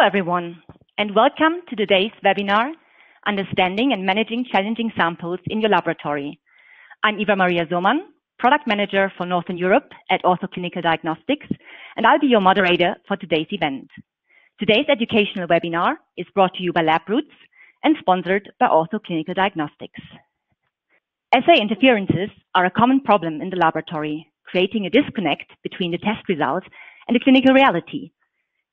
Hello, everyone, and welcome to today's webinar, Understanding and Managing Challenging Samples in Your Laboratory. I'm Eva Maria Sohmann, Product Manager for Northern Europe at Ortho Clinical Diagnostics, and I'll be your moderator for today's event. Today's educational webinar is brought to you by LabRoots and sponsored by Ortho Clinical Diagnostics. Assay interferences are a common problem in the laboratory, creating a disconnect between the test results and the clinical reality.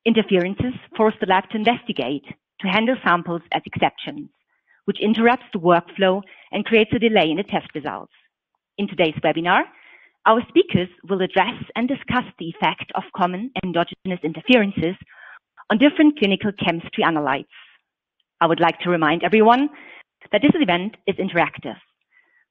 Interferences force the lab to investigate, to handle samples as exceptions, which interrupts the workflow and creates a delay in the test results. In today's webinar, our speakers will address and discuss the effect of common endogenous interferences on different clinical chemistry analytes. I would like to remind everyone that this event is interactive.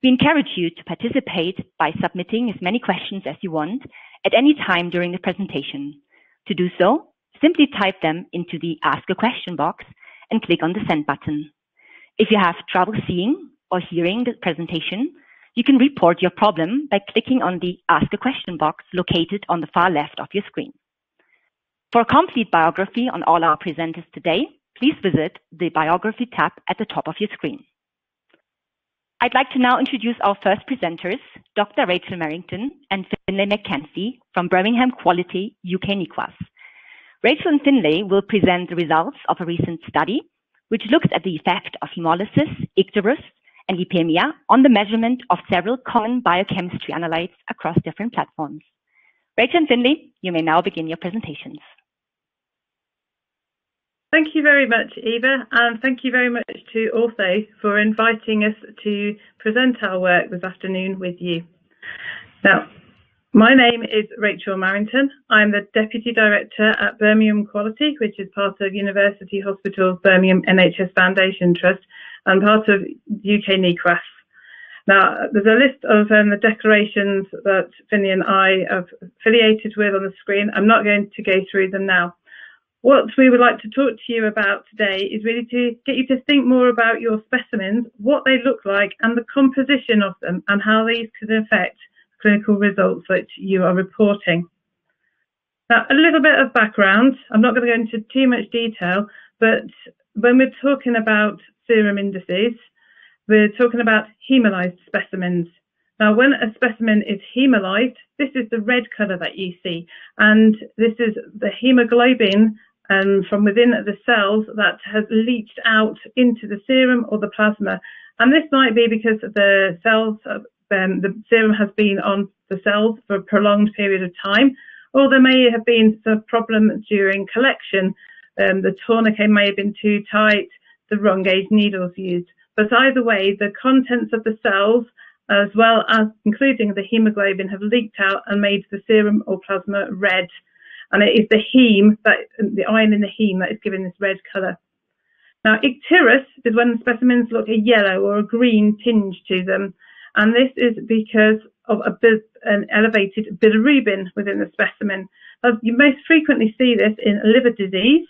We encourage you to participate by submitting as many questions as you want at any time during the presentation. To do so, simply type them into the Ask a Question box and click on the Send button. If you have trouble seeing or hearing the presentation, you can report your problem by clicking on the Ask a Question box located on the far left of your screen. For a complete biography on all our presenters today, please visit the Biography tab at the top of your screen. I'd like to now introduce our first presenters, Dr. Rachel Marrington and Finlay Mackenzie from Birmingham Quality, UK NEQAS. Rachel and Finlay will present the results of a recent study which looks at the effect of hemolysis, icterus, and lipemia on the measurement of several common biochemistry analytes across different platforms. Rachel and Finlay, you may now begin your presentations. Thank you very much, Eva, and thank you very much to Ortho for inviting us to present our work this afternoon with you. Now, my name is Rachel Marrington. I'm the Deputy Director at Birmingham Quality, which is part of University Hospitals Birmingham NHS Foundation Trust and part of UK NEQAS. Now, there's a list of um, the declarations that Finlay and I have affiliated with on the screen. I'm not going to go through them now. What we would like to talk to you about today is really to get you to think more about your specimens, what they look like, and the composition of them, and how these could affect clinical results that you are reporting. Now, a little bit of background. I'm not going to go into too much detail, but when we're talking about serum indices, we're talking about hemolyzed specimens. Now, when a specimen is hemolyzed, this is the red colour that you see, and this is the hemoglobin um, from within the cells that has leached out into the serum or the plasma. And this might be because the cells um, the serum has been on the cells for a prolonged period of time, or there may have been some problem during collection. Um, the tourniquet may have been too tight, the wrong gauge needles used. But either way, the contents of the cells, as well as including the hemoglobin, have leaked out and made the serum or plasma red. And it is the heme, that, the iron in the heme, that is giving this red colour. Now, icterus is when specimens look a yellow or a green tinge to them and this is because of a, an elevated bilirubin within the specimen. You most frequently see this in liver disease,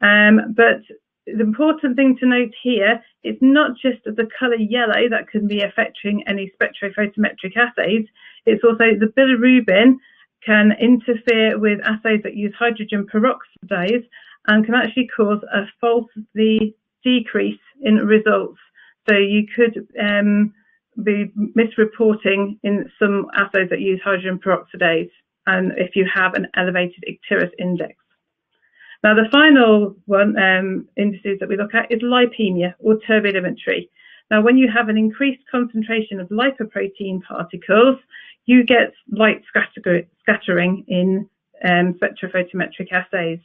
um, but the important thing to note here is not just the colour yellow that can be affecting any spectrophotometric assays, it's also the bilirubin can interfere with assays that use hydrogen peroxidase and can actually cause a false decrease in results. So you could um, be misreporting in some assays that use hydrogen peroxidase and if you have an elevated icterus index. Now, the final one um, indices that we look at is lipemia or turbidimetry. Now, when you have an increased concentration of lipoprotein particles, you get light scattering in um, spectrophotometric assays.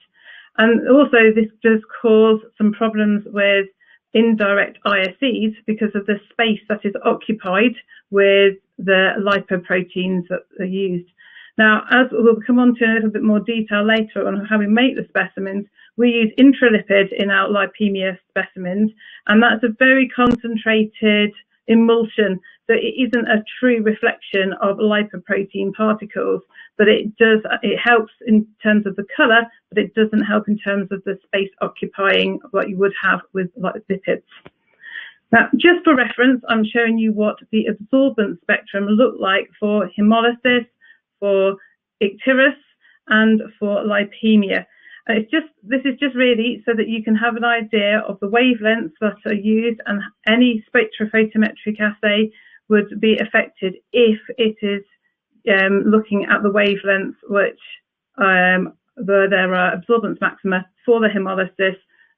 And also, this does cause some problems with indirect ISEs because of the space that is occupied with the lipoproteins that are used. Now, as we'll come on to in a little bit more detail later on how we make the specimens, we use intralipid in our lipemia specimens, and that's a very concentrated emulsion. So it isn't a true reflection of lipoprotein particles, but it does, it helps in terms of the color, but it doesn't help in terms of the space occupying what you would have with like lipids. Now, just for reference, I'm showing you what the absorbance spectrum looked like for hemolysis, for icterus, and for lipemia. And it's just this is just really so that you can have an idea of the wavelengths that are used and any spectrophotometric assay would be affected if it is um, looking at the wavelengths which um, there are absorbance maxima for the hemolysis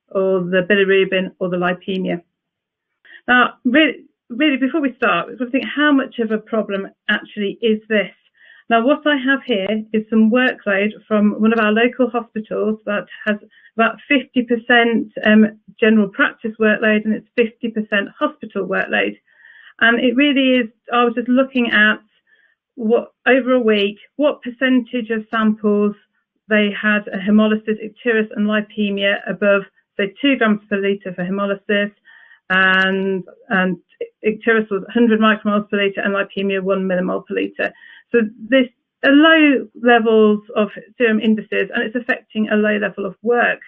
or the bilirubin or the lipemia. Now, really, really before we start, we've got to think how much of a problem actually is this? Now, what I have here is some workload from one of our local hospitals that has about 50% um, general practice workload and it's 50% hospital workload. And it really is, I was just looking at what over a week, what percentage of samples they had a hemolysis, icterus and lipemia above, say, two grams per litre for hemolysis, and, and icterus was 100 micromoles per litre and lipemia 1 millimole per litre. So this are low levels of serum indices and it's affecting a low level of work.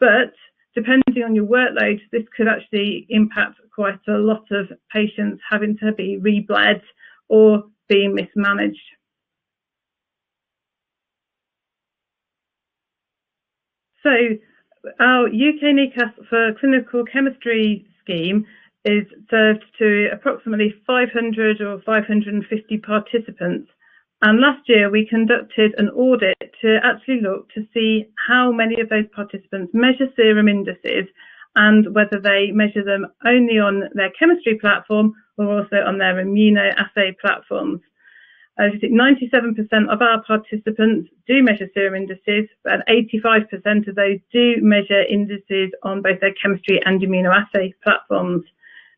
But depending on your workload, this could actually impact quite a lot of patients having to be rebled or being mismanaged. So our UK NEQAS for clinical chemistry scheme is served to approximately 500 or 550 participants. And last year we conducted an audit to actually look to see how many of those participants measure serum indices and whether they measure them only on their chemistry platform or also on their immunoassay platforms. As you see, 97% of our participants do measure serum indices, and 85% of those do measure indices on both their chemistry and immunoassay platforms.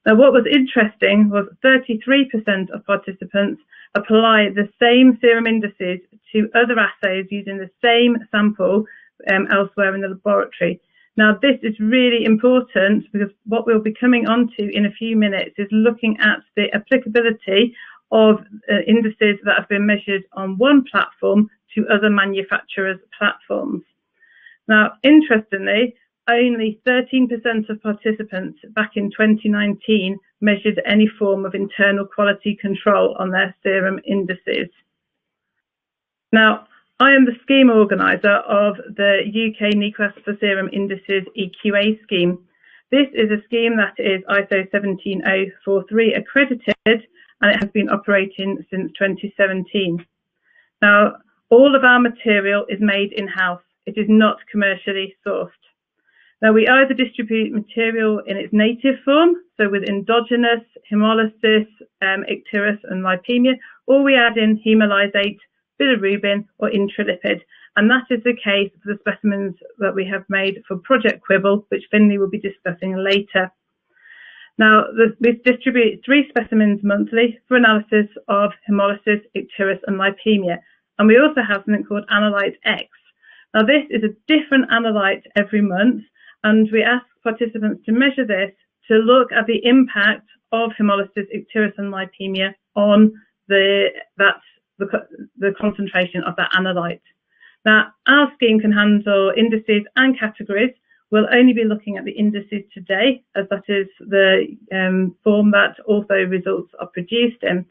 Now, what was interesting was 33% of participants apply the same serum indices to other assays using the same sample um, elsewhere in the laboratory. Now, this is really important because what we'll be coming on to in a few minutes is looking at the applicability of uh, indices that have been measured on one platform to other manufacturers' platforms. Now, interestingly, only 13% of participants back in 2019 measured any form of internal quality control on their serum indices. Now, I am the scheme organiser of the UK Serum Indices EQA scheme. This is a scheme that is ISO 17043 accredited and it has been operating since 2017. Now, all of our material is made in-house. It is not commercially sourced. Now, we either distribute material in its native form, so with endogenous hemolysis, um, icterus, and lipemia, or we add in hemolysate, bilirubin, or intralipid. And that is the case for the specimens that we have made for Project Quibble, which Finlay will be discussing later. Now, we distribute three specimens monthly for analysis of hemolysis, icterus, and lipemia. And we also have something called Analyte X. Now, this is a different analyte every month, and we ask participants to measure this to look at the impact of hemolysis, icterus, and lipemia on the that the, the concentration of that analyte. Now, our scheme can handle indices and categories. We'll only be looking at the indices today, as that is the um, form that also results are produced in.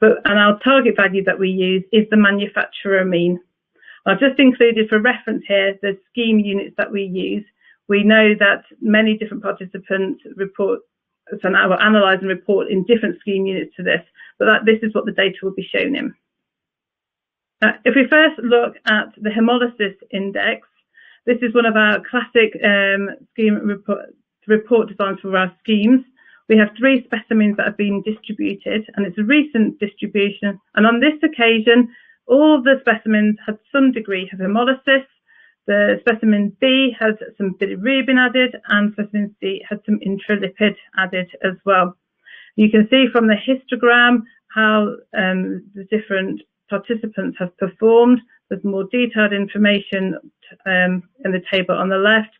But and our target value that we use is the manufacturer mean. I've just included for reference here the scheme units that we use. We know that many different participants report, so now we'll analyse and report in different scheme units to this, but that, this is what the data will be shown in. Now, if we first look at the hemolysis index, this is one of our classic um, scheme report, report designs for our schemes. We have three specimens that have been distributed, and it's a recent distribution. And on this occasion, all the specimens had some degree of hemolysis, the specimen B has some bilirubin added and specimen C has some intralipid added as well. You can see from the histogram how um, the different participants have performed. There's more detailed information um, in the table on the left.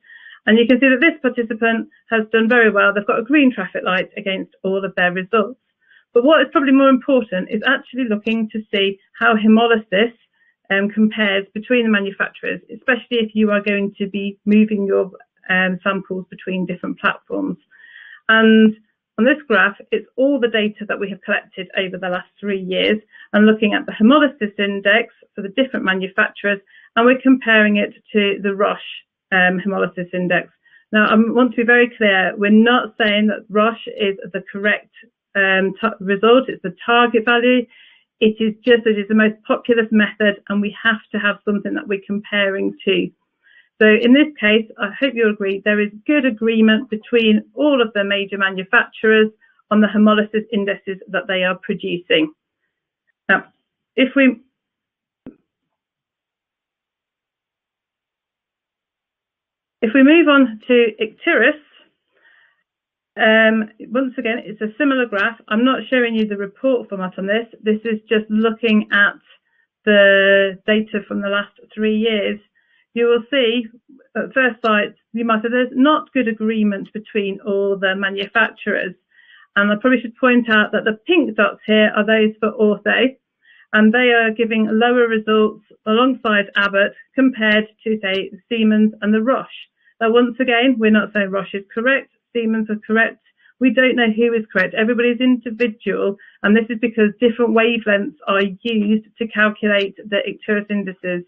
And you can see that this participant has done very well. They've got a green traffic light against all of their results. But what is probably more important is actually looking to see how hemolysis um, compares between the manufacturers, especially if you are going to be moving your um, samples between different platforms. And on this graph, it's all the data that we have collected over the last three years and looking at the hemolysis index for the different manufacturers and we're comparing it to the Roche um, hemolysis index. Now, I want to be very clear, we're not saying that Roche is the correct um, result, it's the target value. It is just that it's the most populous method and we have to have something that we're comparing to. So in this case, I hope you'll agree, there is good agreement between all of the major manufacturers on the hemolysis indices that they are producing. Now, if we if we move on to Icterus, um, once again, it's a similar graph. I'm not showing you the report format on this. This is just looking at the data from the last three years you will see at first sight, you might say there's not good agreement between all the manufacturers. And I probably should point out that the pink dots here are those for Ortho, and they are giving lower results alongside Abbott compared to, say, Siemens and the Roche. Now, once again, we're not saying Roche is correct, Siemens are correct. We don't know who is correct. Everybody's individual, and this is because different wavelengths are used to calculate the Icterus indices.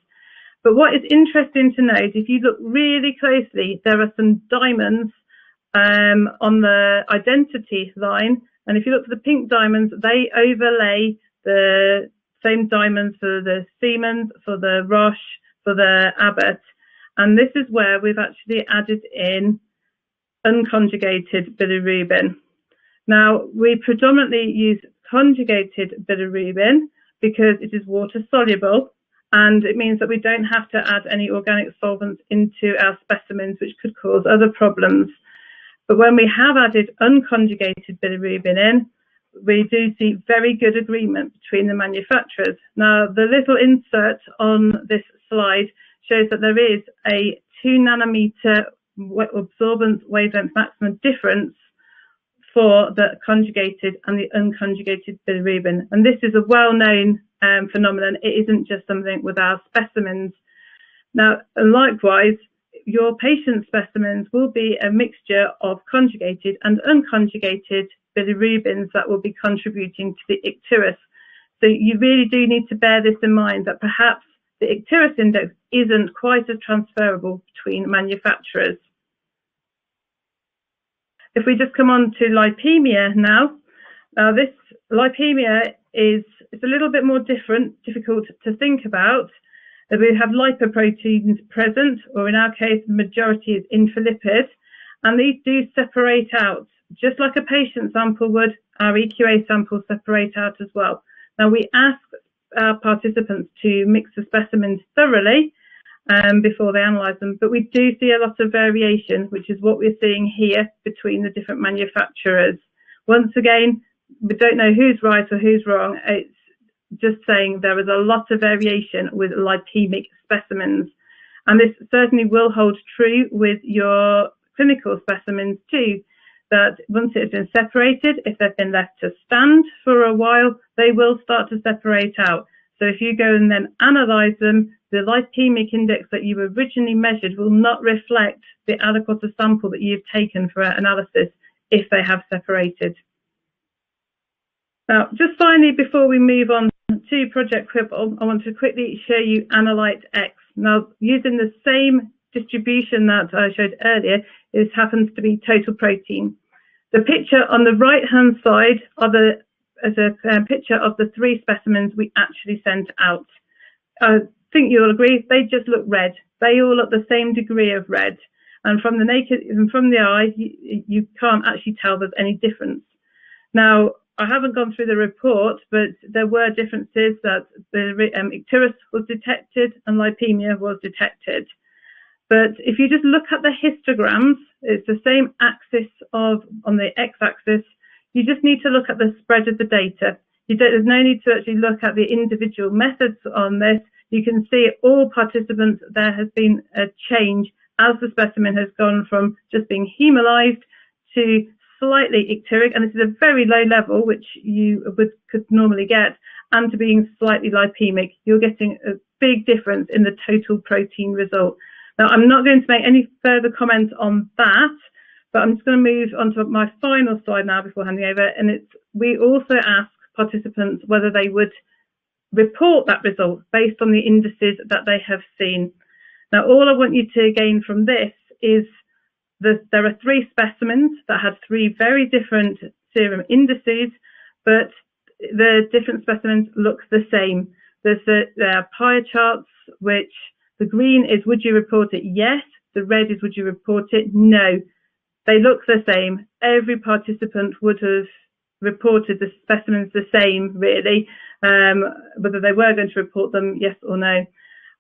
But what is interesting to note, if you look really closely, there are some diamonds um, on the identity line. And if you look for the pink diamonds, they overlay the same diamonds for the Siemens, for the Roche, for the Abbott. And this is where we've actually added in unconjugated bilirubin. Now, we predominantly use conjugated bilirubin because it is water soluble and it means that we don't have to add any organic solvents into our specimens, which could cause other problems. But when we have added unconjugated bilirubin in, we do see very good agreement between the manufacturers. Now, the little insert on this slide shows that there is a two nanometer absorbance wavelength maximum difference for the conjugated and the unconjugated bilirubin. And this is a well-known um, phenomenon. It isn't just something with our specimens. Now, likewise, your patient specimens will be a mixture of conjugated and unconjugated bilirubins that will be contributing to the icterus. So you really do need to bear this in mind that perhaps the icterus index isn't quite as transferable between manufacturers. If we just come on to lipemia now, now this lipemia is it's a little bit more different, difficult to think about. Uh, we have lipoproteins present, or in our case, the majority is intralipids, and these do separate out, just like a patient sample would, our EQA samples separate out as well. Now, we ask our participants to mix the specimens thoroughly um, before they analyse them, but we do see a lot of variation, which is what we're seeing here between the different manufacturers. Once again, we don't know who's right or who's wrong. It's just saying there is a lot of variation with lipemic specimens. And this certainly will hold true with your clinical specimens too, that once it has been separated, if they've been left to stand for a while, they will start to separate out. So if you go and then analyze them, the lipemic index that you originally measured will not reflect the aliquotter sample that you've taken for analysis if they have separated. Now, just finally, before we move on to Project Quibble, I want to quickly show you Analyte X. Now, using the same distribution that I showed earlier, this happens to be total protein. The picture on the right-hand side are the, is a uh, picture of the three specimens we actually sent out. I think you'll agree, they just look red. They all look the same degree of red. And from the naked, from the eye, you, you can't actually tell there's any difference. Now, I haven't gone through the report, but there were differences that the um, icterus was detected and lipemia was detected. But if you just look at the histograms, it's the same axis of on the x-axis. You just need to look at the spread of the data. there's no need to actually look at the individual methods on this. You can see all participants, there has been a change as the specimen has gone from just being hemolyzed to slightly icteric, and this is a very low level, which you would could normally get, and to being slightly lipemic, you're getting a big difference in the total protein result. Now, I'm not going to make any further comments on that, but I'm just going to move on to my final slide now before handing over. And it's we also ask participants whether they would report that result based on the indices that they have seen. Now, all I want you to gain from this is that there are three specimens that had three very different serum indices, but the different specimens look the same. There's a, there are pie charts, which the green is would you report it? Yes. The red is would you report it? No. They look the same. Every participant would have reported the specimens the same, really, um, whether they were going to report them, yes or no.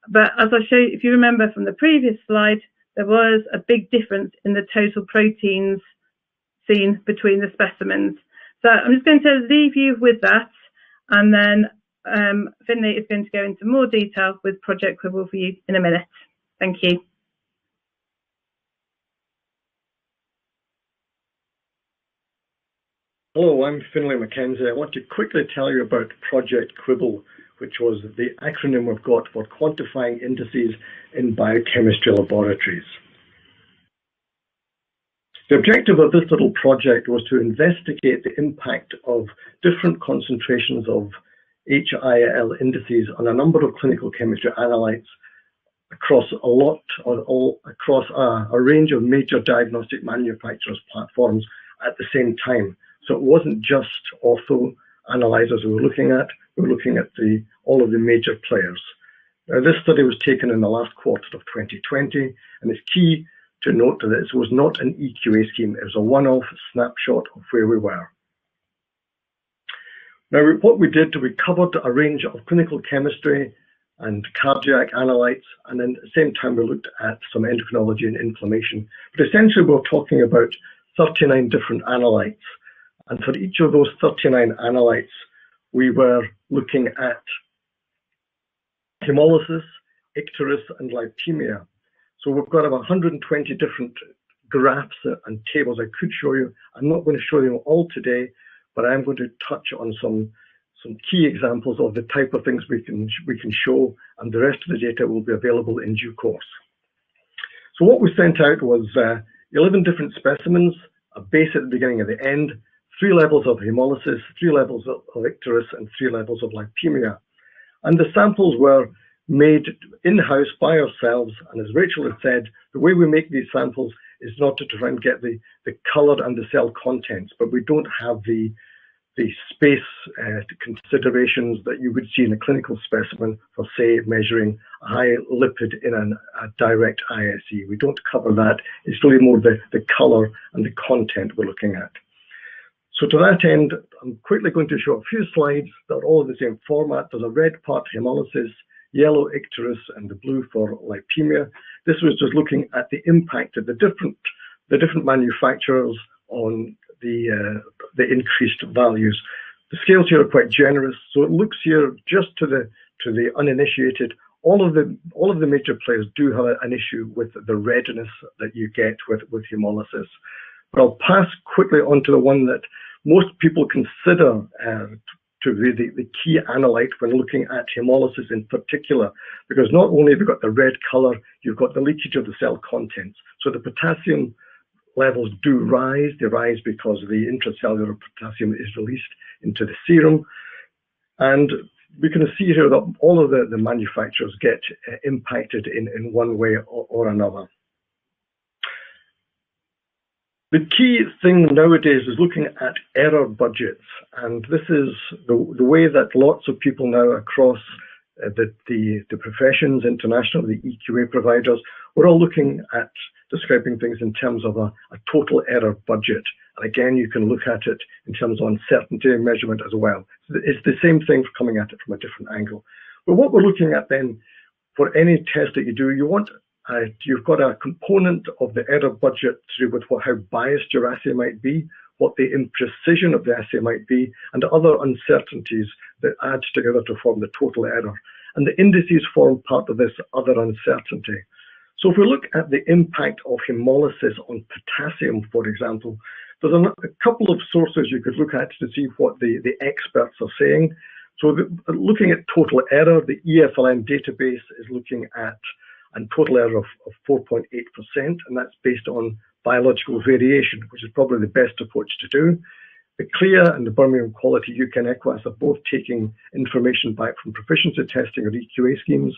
But as I showed, if you remember from the previous slide, there was a big difference in the total proteins seen between the specimens. So I'm just going to leave you with that, and then um, Finlay is going to go into more detail with Project Quibble for you in a minute. Thank you. Hello, I'm Finlay MacKenzie. I want to quickly tell you about Project Quibble, which was the acronym we've got for quantifying indices in biochemistry laboratories. The objective of this little project was to investigate the impact of different concentrations of HIL indices on a number of clinical chemistry analytes across a lot or all across a, a range of major diagnostic manufacturers platforms at the same time. So it wasn't just ortho analyzers we were looking at, we were looking at the, all of the major players. Now, this study was taken in the last quarter of 2020, and it's key to note that this was not an EQA scheme, it was a one-off snapshot of where we were. Now, what we did, we covered a range of clinical chemistry and cardiac analytes, and then at the same time we looked at some endocrinology and inflammation. But essentially, we're talking about 39 different analytes and for each of those 39 analytes, we were looking at hemolysis, icterus, and lipemia. So we've got about 120 different graphs and tables I could show you. I'm not going to show you all today, but I'm going to touch on some some key examples of the type of things we can we can show, and the rest of the data will be available in due course. So what we sent out was uh, 11 different specimens, a base at the beginning and the end, three levels of hemolysis, three levels of, icterus, and three levels of lipemia. And the samples were made in-house by ourselves. And as Rachel had said, the way we make these samples is not to try and get the, the color and the cell contents, but we don't have the the space uh, considerations that you would see in a clinical specimen for, say, measuring a high lipid in an, a direct ISE. We don't cover that. It's really more the, the color and the content we're looking at. So to that end, I'm quickly going to show a few slides that are all in the same format. There's a red part hemolysis, yellow icterus, and the blue for lipemia. This was just looking at the impact of the different the different manufacturers on the uh, the increased values. The scales here are quite generous, so it looks here just to the to the uninitiated. All of the all of the major players do have an issue with the redness that you get with with hemolysis. But I'll pass quickly on to the one that most people consider uh, to be the, the, key analyte when looking at hemolysis in particular, because not only have you got the red color, you've got the leakage of the cell contents. So the potassium levels do rise. They rise because the intracellular potassium is released into the serum. And we can see here that all of the, the manufacturers get uh, impacted in, in one way or, or another. The key thing nowadays is looking at error budgets, and this is the, the way that lots of people now across uh, the, the, the professions, international, the EQA providers, we're all looking at describing things in terms of a, a total error budget. And again, you can look at it in terms of uncertainty measurement as well. It's the same thing for coming at it from a different angle. But what we're looking at then, for any test that you do, you want uh, you've got a component of the error budget to do with what, how biased your assay might be, what the imprecision of the assay might be, and other uncertainties that add together to form the total error. And the indices form part of this other uncertainty. So if we look at the impact of hemolysis on potassium, for example, there's a, couple of sources you could look at to see what the, the experts are saying. So the, looking at total error, the EFLM database is looking at and total error of, of 4.8%, and that's based on biological variation, which is probably the best approach to do. the CLIA and the Birmingham Quality UK NEQAS are both taking information back from proficiency testing or EQA schemes.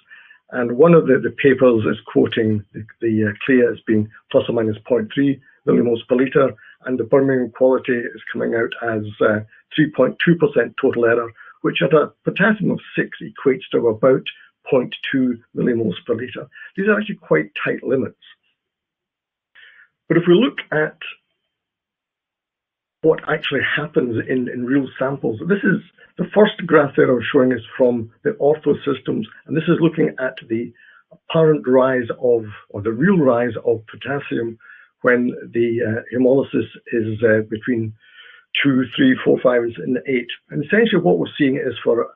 And one of the, the papers is quoting the, the uh, CLIA as being plus or minus 0.3 millimoles per litre, and the Birmingham Quality is coming out as 3.2% uh, total error, which at a potassium of 6 equates to about 0.2 millimoles per litre. These are actually quite tight limits. But if we look at what actually happens in, in real samples. This is the first graph that I was showing is from the ortho systems, and this is looking at the apparent rise of, or the real rise of potassium when the uh, hemolysis is uh, between 2, 3, 4, 5, and 8. And essentially what we're seeing is for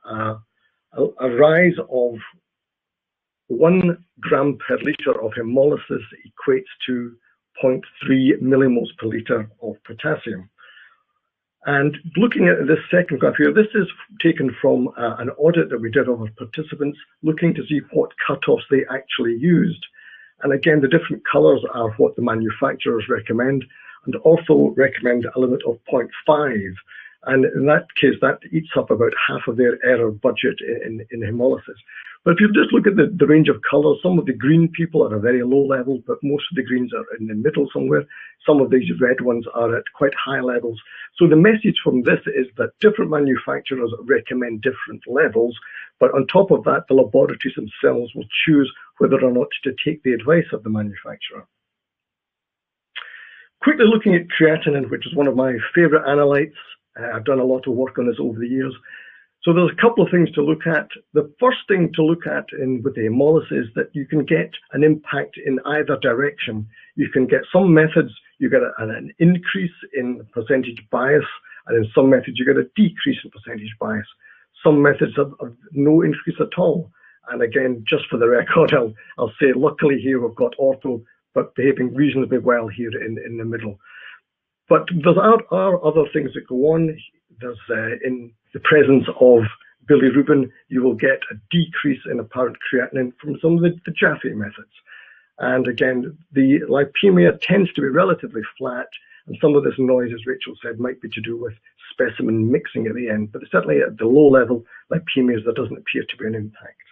a rise of 1 gram per litre of hemolysis equates to 0.3 millimoles per litre of potassium. And looking at this second graph here, this is taken from uh, an audit that we did of our participants, looking to see what cutoffs they actually used. And again, the different colors are what the manufacturers recommend and also recommend a limit of 0.5. And in that case, that eats up about half of their error budget in, in hemolysis. But if you just look at the, the range of colours, some of the green people are at a very low level, but most of the greens are in the middle somewhere. Some of these red ones are at quite high levels. So the message from this is that different manufacturers recommend different levels, but on top of that, the laboratories themselves will choose whether or not to take the advice of the manufacturer. Quickly looking at creatinine, which is one of my favourite analytes. Uh, I've done a lot of work on this over the years. So there's a couple of things to look at. The first thing to look at in with the hemolysis is that you can get an impact in either direction. You can get some methods, you get an increase in percentage bias, and in some methods you get a decrease in percentage bias. Some methods have, have no increase at all. And again, just for the record, I'll, I'll say luckily here we've got ortho, but behaving reasonably well here in, in the middle. But there are, are other things that go on. There's uh, in the presence of bilirubin, you will get a decrease in apparent creatinine from some of the, the Jaffe methods. And again, the lipemia tends to be relatively flat, and some of this noise, as Rachel said, might be to do with specimen mixing at the end, but certainly at the low level lipemias, there doesn't appear to be an impact.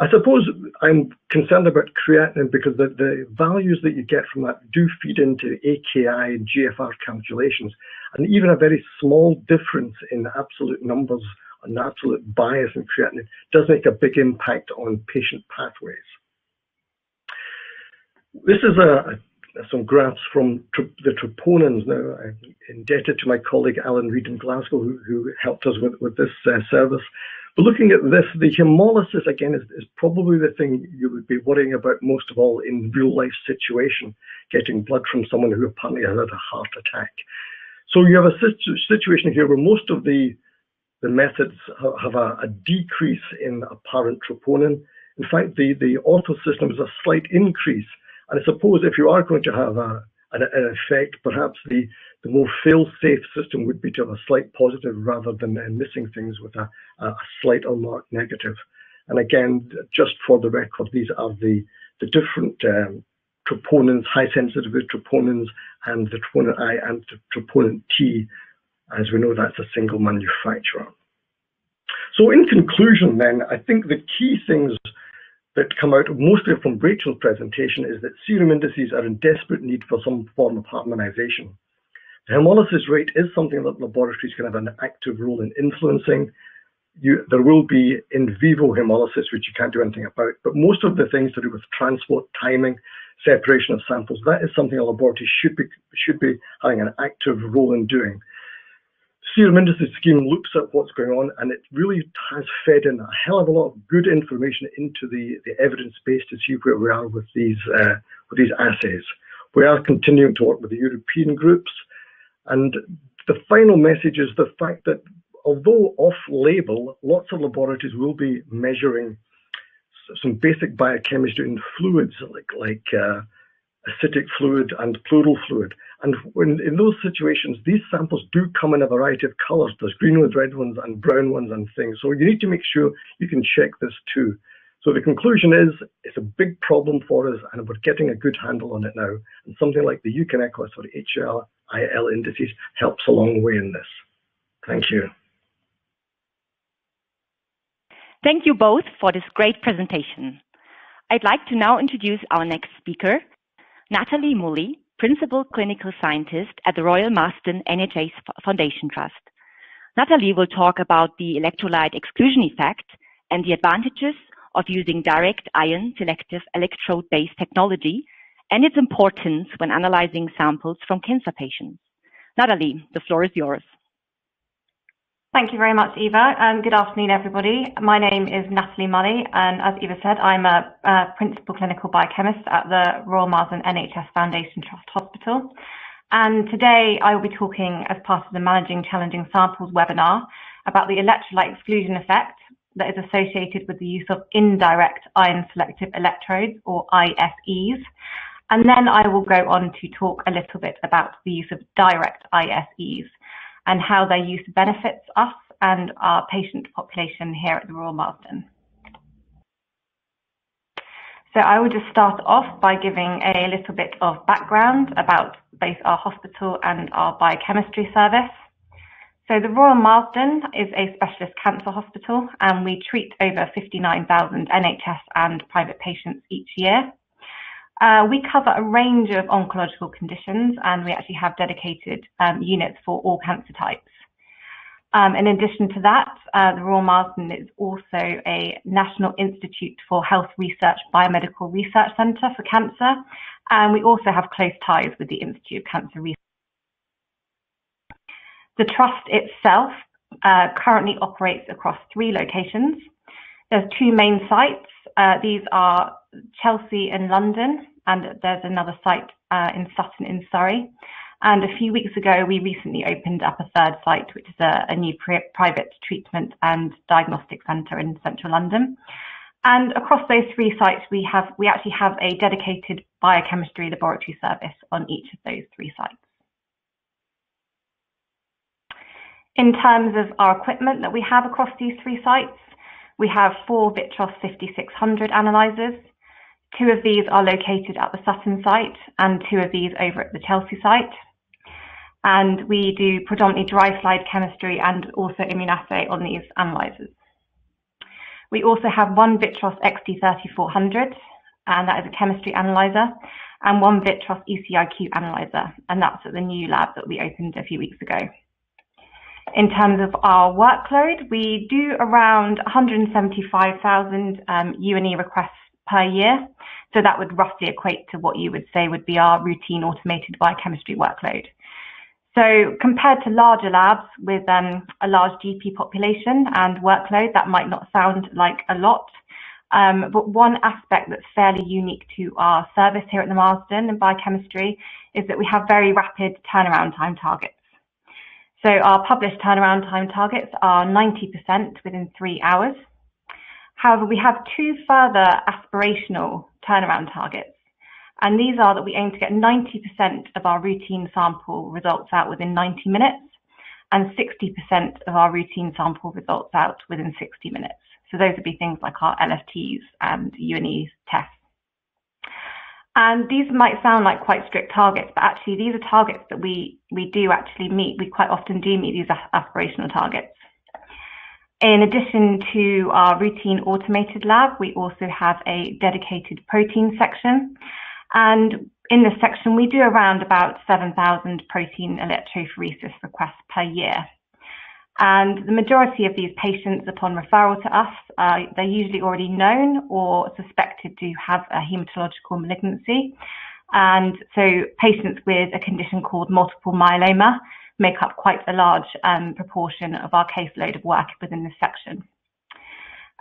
I suppose I'm concerned about creatinine because the, the values that you get from that do feed into AKI and GFR calculations. And even a very small difference in absolute numbers and absolute bias in creatinine does make a big impact on patient pathways. This is a, some graphs from the troponins. Now, I'm indebted to my colleague Alan Reid in Glasgow, who, who helped us with, with this uh, service. But looking at this, the hemolysis again is, is, probably the thing you would be worrying about most of all in real life situation, getting blood from someone who apparently has had a heart attack. So you have a situ- situation here where most of the the methods have a, a decrease in apparent troponin. In fact, the, the system is a slight increase. And I suppose if you are going to have a, an, an effect, perhaps the, the more fail-safe system would be to have a slight positive rather than uh, missing things with a, a slight unmarked negative. And again, just for the record, these are the, the different um, troponins, high sensitivity troponins, and the troponin I and the troponin T. As we know, that's a single manufacturer. So in conclusion, then, I think the key things that come out mostly from Rachel's presentation is that serum indices are in desperate need for some form of harmonization. The hemolysis rate is something that laboratories can have an active role in influencing. You, there will be in vivo hemolysis, which you can't do anything about, but most of the things to do with transport, timing, separation of samples, that is something a laboratory should be, should be having an active role in doing. Serum Indices scheme looks at what's going on and it really has fed in a hell of a lot of good information into the, the evidence base to see where we are with these, uh, with these assays. We are continuing to work with the European groups and the final message is the fact that although off-label, lots of laboratories will be measuring some basic biochemistry in fluids like, like uh, ascitic fluid and pleural fluid. And when in those situations, these samples do come in a variety of colors. There's green ones, red ones, and brown ones and things. So you need to make sure you can check this too. So the conclusion is it's a big problem for us and we're getting a good handle on it now. And something like the UK NEQAS or HIL indices helps a long way in this. Thank you. Thank you both for this great presentation. I'd like to now introduce our next speaker, Natalie Mullee, Principal Clinical Scientist at the Royal Marsden NHS Foundation Trust. Natalie will talk about the electrolyte exclusion effect and the advantages of using direct ion selective electrode-based technology and its importance when analyzing samples from cancer patients. Natalie, the floor is yours. Thank you very much, Eva. Um, good afternoon, everybody. My name is Natalie Mullee, and as Eva said, I'm a, a principal clinical biochemist at the Royal Marsden NHS Foundation Trust Hospital. And today I will be talking as part of the Managing Challenging Samples webinar about the electrolyte exclusion effect that is associated with the use of indirect ion selective electrodes or ISEs. And then I will go on to talk a little bit about the use of direct ISEs and how their use benefits us and our patient population here at the Royal Marsden. So I will just start off by giving a little bit of background about both our hospital and our biochemistry service. So the Royal Marsden is a specialist cancer hospital and we treat over 59,000 NHS and private patients each year. Uh, we cover a range of oncological conditions and we actually have dedicated um, units for all cancer types. Um, in addition to that, uh, the Royal Marsden is also a National Institute for Health Research Biomedical Research Centre for Cancer, and we also have close ties with the Institute of Cancer Research. The trust itself uh, currently operates across three locations. There's two main sites. Uh, these are Chelsea and London, and there's another site uh, in Sutton in Surrey. And a few weeks ago, we recently opened up a third site, which is a, a new pri private treatment and diagnostic centre in central London. And across those three sites, we have we actually have a dedicated biochemistry laboratory service on each of those three sites. In terms of our equipment that we have across these three sites, we have four Vitros 5600 analyzers. Two of these are located at the Sutton site and two of these over at the Chelsea site. And we do predominantly dry slide chemistry and also immunoassay on these analyzers. We also have one Vitros XT3400, and that is a chemistry analyzer, and one Vitros ECIQ analyzer, and that's at the new lab that we opened a few weeks ago. In terms of our workload, we do around 175,000 um, U&E requests per year. So that would roughly equate to what you would say would be our routine automated biochemistry workload. So compared to larger labs with um, a large GP population and workload, that might not sound like a lot. Um, but one aspect that's fairly unique to our service here at the Marsden in biochemistry is that we have very rapid turnaround time targets. So our published turnaround time targets are 90% within three hours. However, we have two further aspirational turnaround targets. And these are that we aim to get 90% of our routine sample results out within 90 minutes and 60% of our routine sample results out within 60 minutes. So those would be things like our LFTs and U&E tests. And these might sound like quite strict targets, but actually these are targets that we, we do actually meet. We quite often do meet these aspirational targets. In addition to our routine automated lab, we also have a dedicated protein section. And in this section, we do around about 7,000 protein electrophoresis requests per year. And the majority of these patients, upon referral to us, uh, they're usually already known or suspected to have a hematological malignancy. And so patients with a condition called multiple myeloma make up quite a large um, proportion of our caseload of work within this section.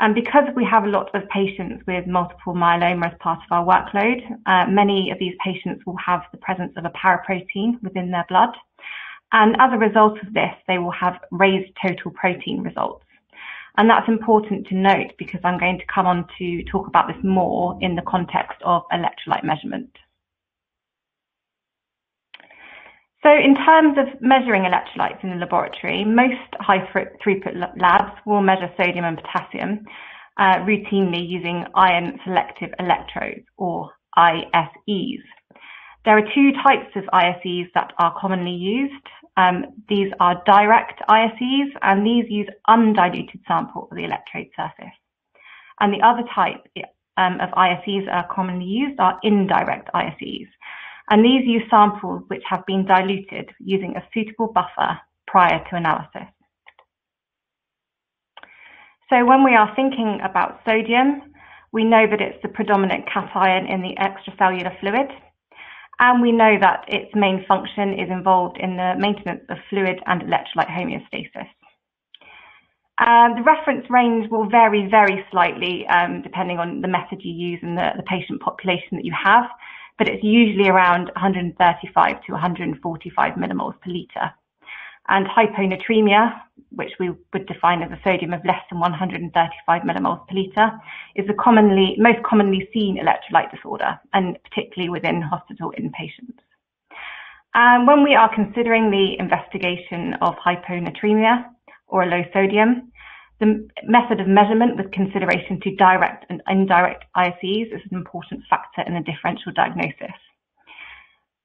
And because we have a lot of patients with multiple myeloma as part of our workload, uh, many of these patients will have the presence of a paraprotein within their blood. And as a result of this, they will have raised total protein results. And that's important to note because I'm going to come on to talk about this more in the context of electrolyte measurement. So in terms of measuring electrolytes in the laboratory, most high throughput labs will measure sodium and potassium. uh, routinely using ion selective electrodes or ISEs. There are two types of ISEs that are commonly used. Um, these are direct ISEs and these use undiluted sample of the electrode surface. And the other type um, of ISEs that are commonly used are indirect ISEs. And these use samples which have been diluted using a suitable buffer prior to analysis. So when we are thinking about sodium, we know that it's the predominant cation in the extracellular fluid. And we know that its main function is involved in the maintenance of fluid and electrolyte homeostasis. Um, the reference range will vary very slightly um, depending on the method you use and the, the, patient population that you have, but it's usually around 135 to 145 millimoles per litre. And hyponatremia, which we would define as a sodium of less than 135 millimoles per litre, is the commonly, most commonly seen electrolyte disorder, and particularly within hospital inpatients. And when we are considering the investigation of hyponatremia or a low sodium, the method of measurement with consideration to direct and indirect ISEs is an important factor in the differential diagnosis.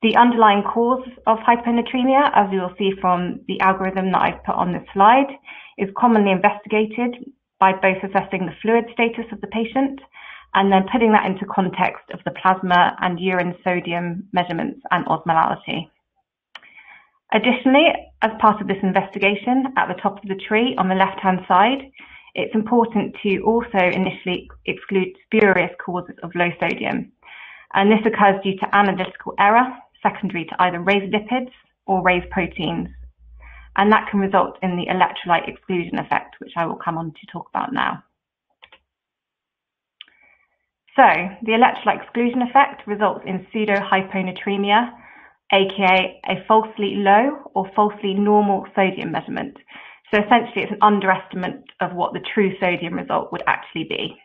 The underlying cause of hyponatremia, as you will see from the algorithm that I've put on this slide, is commonly investigated by both assessing the fluid status of the patient and then putting that into context of the plasma and urine sodium measurements and osmolality. Additionally, as part of this investigation, at the top of the tree on the left-hand side, it's important to also initially exclude spurious causes of low sodium. And this occurs due to analytical error secondary to either raised lipids or raised proteins. And that can result in the electrolyte exclusion effect, which I will come on to talk about now. So the electrolyte exclusion effect results in pseudohyponatremia, aka a falsely low or falsely normal sodium measurement. So essentially it's an underestimate of what the true sodium result would actually be.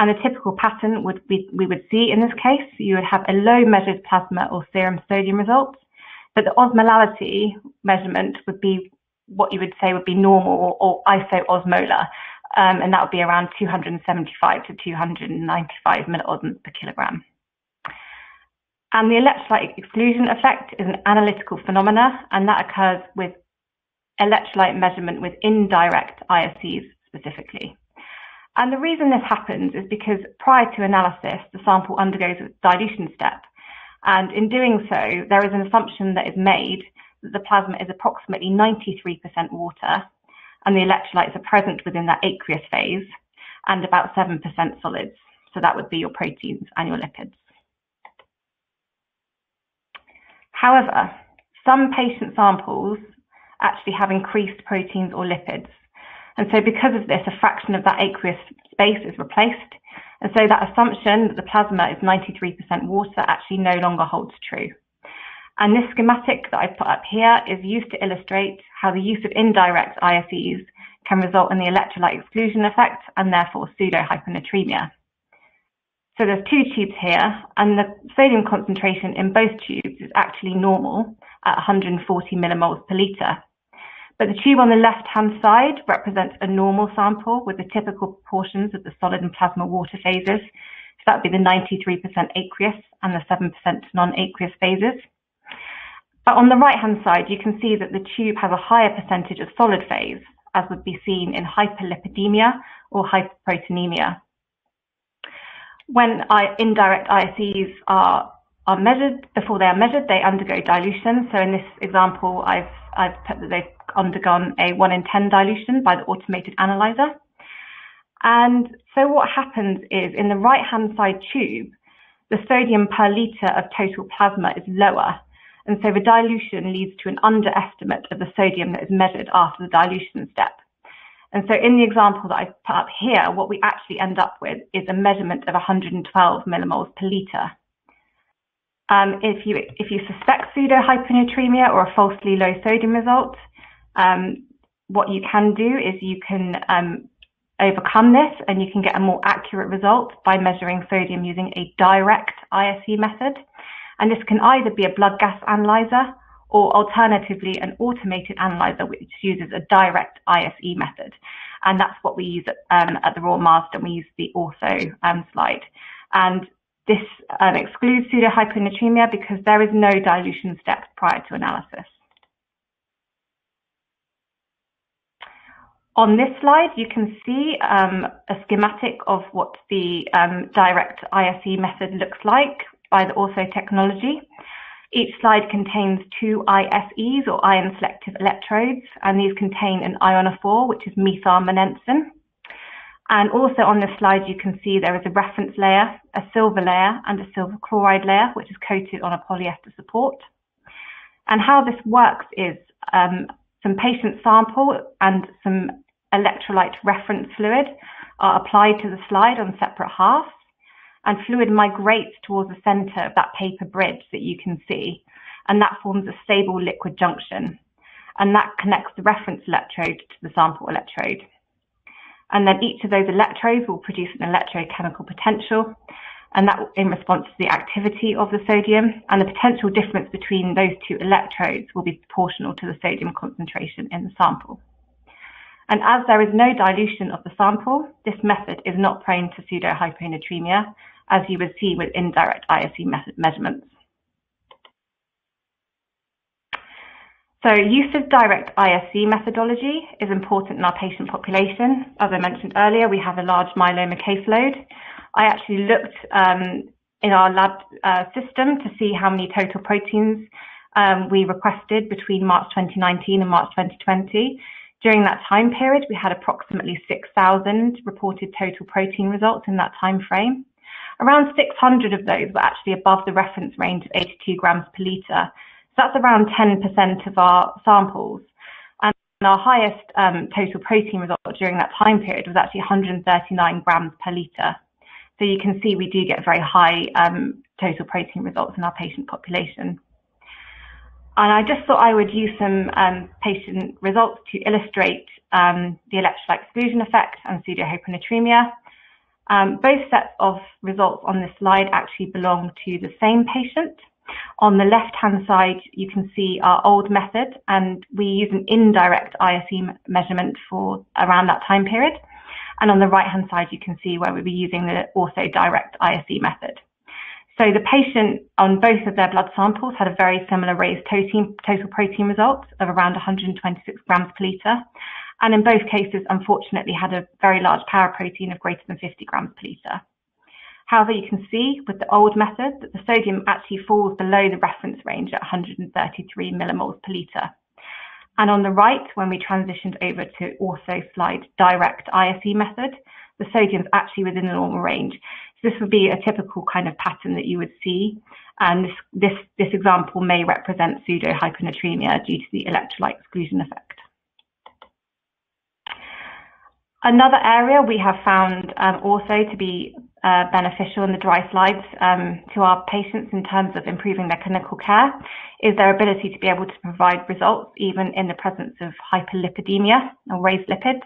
And the typical pattern would be, we would see in this case, you would have a low measured plasma or serum sodium result, but the osmolality measurement would be what you would say would be normal or, isoosmolar, um, and that would be around 275 to 295 milliosmoles per kilogram. And the electrolyte exclusion effect is an analytical phenomena, and that occurs with electrolyte measurement with indirect ISEs specifically. And the reason this happens is because prior to analysis, the sample undergoes a dilution step. And in doing so, there is an assumption that is made that the plasma is approximately 93% water and the electrolytes are present within that aqueous phase and about 7% solids. So that would be your proteins and your lipids. However, some patient samples actually have increased proteins or lipids. And so because of this, a fraction of that aqueous space is replaced. And so that assumption that the plasma is 93% water actually no longer holds true. And this schematic that I've put up here is used to illustrate how the use of indirect ISEs can result in the electrolyte exclusion effect and therefore pseudohyponatremia. So there's two tubes here and the sodium concentration in both tubes is actually normal at 140 millimoles per litre. But the tube on the left-hand side represents a normal sample with the typical proportions of the solid and plasma water phases. So that would be the 93% aqueous and the 7% non-aqueous phases. But on the right-hand side, you can see that the tube has a higher percentage of solid phase, as would be seen in hyperlipidemia or hyperproteinemia. When indirect ISEs are are measured before they are measured, they undergo dilution. So in this example, I've I've put that they've undergone a 1 in 10 dilution by the automated analyzer. And so what happens is in the right hand side tube, the sodium per litre of total plasma is lower. And so the dilution leads to an underestimate of the sodium that is measured after the dilution step. And so in the example that I've put up here, what we actually end up with is a measurement of 112 millimoles per litre. Um, if you if you suspect or a falsely low sodium result, um, what you can do is you can um, overcome this and you can get a more accurate result by measuring sodium using a direct ISE method. And this can either be a blood gas analyzer or alternatively an automated analyzer which uses a direct ISE method. And that's what we use at, um, at the Royal Marsden. We use the ortho um, slide. And this um, excludes pseudohyponatremia because there is no dilution step prior to analysis. On this slide, you can see um, a schematic of what the um, direct ISE method looks like by the Ortho technology. Each slide contains two ISEs or ion selective electrodes, and these contain an ionophore, which is methylmonensin. And also on this slide, you can see there is a reference layer, a silver layer, and a silver chloride layer, which is coated on a polyester support. And how this works is um, some patient sample and some electrolyte reference fluid are applied to the slide on separate halves and fluid migrates towards the center of that paper bridge that you can see, and that forms a stable liquid junction. And that connects the reference electrode to the sample electrode. And then each of those electrodes will produce an electrochemical potential, and that in response to the activity of the sodium, and the potential difference between those two electrodes will be proportional to the sodium concentration in the sample. And as there is no dilution of the sample, this method is not prone to pseudohyponatremia, as you would see with indirect ISE measurements. So use of direct ISE methodology is important in our patient population. As I mentioned earlier, we have a large myeloma caseload. I actually looked um, in our lab uh, system to see how many total proteins um, we requested between March 2019 and March 2020. During that time period, we had approximately 6,000 reported total protein results in that time frame. Around 600 of those were actually above the reference range of 82 grams per litre. That's around 10% of our samples. And our highest um, total protein result during that time period was actually 139 grams per litre. So you can see we do get very high um, total protein results in our patient population. And I just thought I would use some um, patient results to illustrate um, the electrolyte exclusion effect and pseudohyponatremia. Um, both sets of results on this slide actually belong to the same patient. On the left-hand side, you can see our old method, and we use an indirect ISE measurement for around that time period. And on the right-hand side, you can see where we'll be using the Ortho direct ISE method. So the patient on both of their blood samples had a very similar raised total protein result of around 126 grams per litre, and in both cases, unfortunately, had a very large paraprotein of greater than 50 grams per litre. However, you can see with the old method that the sodium actually falls below the reference range at 133 millimoles per litre. And on the right, when we transitioned over to Ortho slide direct ISE method, the sodium is actually within the normal range. So this would be a typical kind of pattern that you would see. And this, this, this example may represent pseudohyponatremia due to the electrolyte exclusion effect. Another area we have found um, also to be uh, beneficial in the dry slides um, to our patients in terms of improving their clinical care is their ability to be able to provide results even in the presence of hyperlipidemia or raised lipids.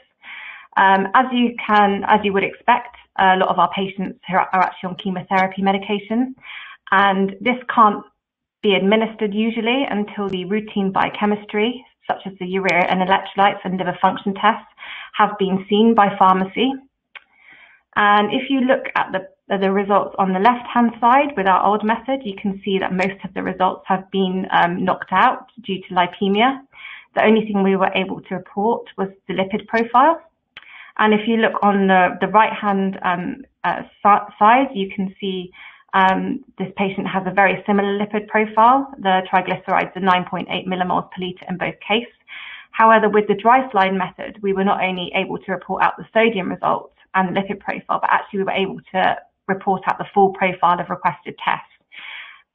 Um, as you can, as you would expect, a lot of our patients are actually on chemotherapy medication, and this can't be administered usually until the routine biochemistry, such as the urea and electrolytes and liver function tests, have been seen by pharmacy. And if you look at the, the results on the left-hand side with our old method, you can see that most of the results have been um, knocked out due to lipemia. The only thing we were able to report was the lipid profile. And if you look on the, the right-hand um, uh, side, you can see um, this patient has a very similar lipid profile. The triglycerides are 9.8 millimoles per litre in both cases. However, with the dry slide method, we were not only able to report out the sodium results and the lipid profile, but actually we were able to report out the full profile of requested tests.